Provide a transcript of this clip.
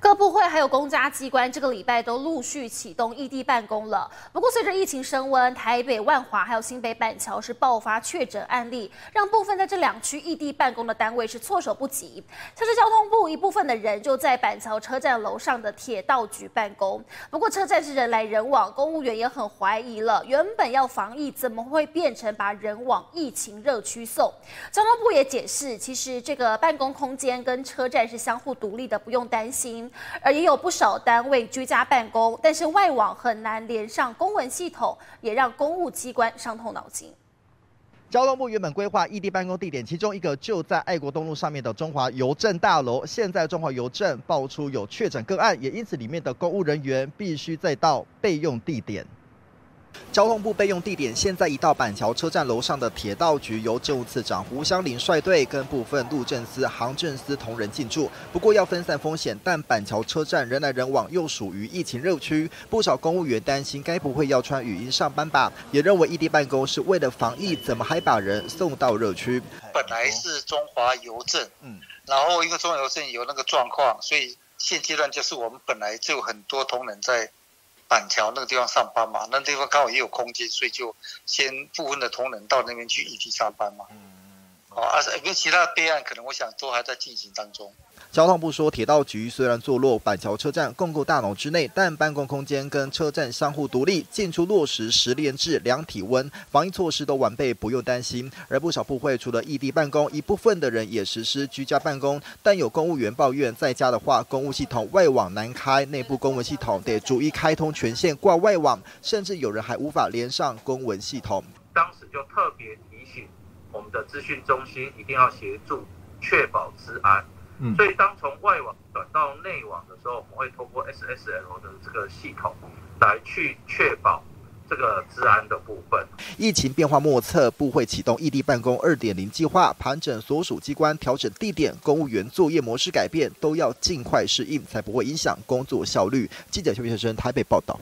各部会还有公家机关这个礼拜都陆续启动异地办公了。不过，随着疫情升温，台北万华还有新北板桥是爆发确诊案例，让部分在这两区异地办公的单位是措手不及。像是交通部一部分的人就在板桥车站楼上的铁道局办公。不过，车站是人来人往，公务员也很怀疑了。原本要防疫，怎么会变成把人往疫情热区送？交通部也解释，其实这个办公空间跟车站是相互独立的，不用担心。而也有不少单位居家办公，但是外网很难连上公文系统，也让公务机关伤透脑筋。交通部原本规划异地办公地点，其中一个就在爱国东路上面的中华邮政大楼，现在中华邮政爆出有确诊个案，也因此里面的公务人员必须再到备用地点。交通部备用地点现在移到板桥车站楼上的铁道局，由政务次长胡湘林率队，跟部分路政司、航政司同仁进驻。不过要分散风险，但板桥车站人来人往，又属于疫情热区，不少公务员担心该不会要穿语音上班吧？也认为异地办公是为了防疫，怎么还把人送到热区？本来是中华邮政，嗯，然后因为中华邮政有那个状况，所以现阶段就是我们本来就很多同仁在。板桥那个地方上班嘛，那地方刚好也有空间，所以就先部分的同仁到那边去异地上班嘛。嗯哦，而且因为其他的备案可能我想都还在进行当中。交通部说，铁道局虽然坐落板桥车站共构大楼之内，但办公空间跟车站相互独立，进出落实十连制量体温，防疫措施都完备，不用担心。而不少部会除了异地办公，一部分的人也实施居家办公，但有公务员抱怨，在家的话，公务系统外网难开，内部公文系统得逐一开通权限挂外网，甚至有人还无法连上公文系统。当时就特别提醒我们的资讯中心一定要协助确保治安。所以，当从外网转到内网的时候，我们会通过 SSL 的这个系统来去确保这个治安的部分。疫情变化莫测，部会启动异地办公二点零计划，盘整所属机关，调整地点，公务员作业模式改变，都要尽快适应，才不会影响工作效率。记者邱先生台北报道。